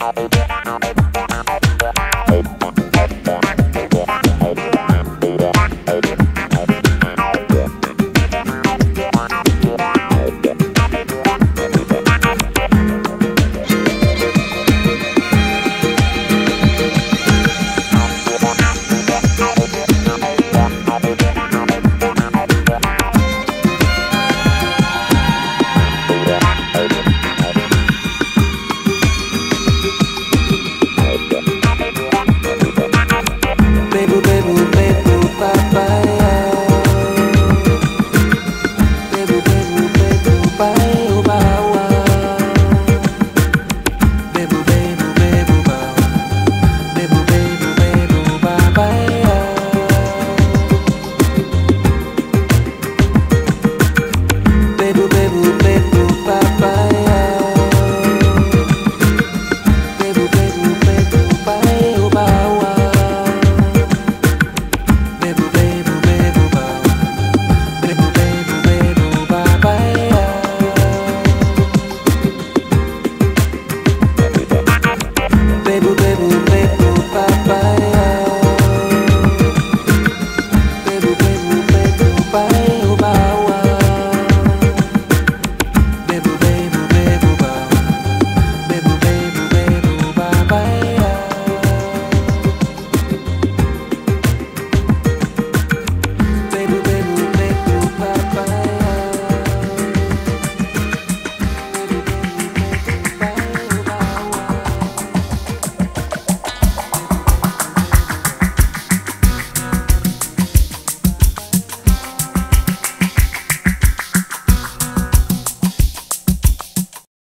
I'll be back.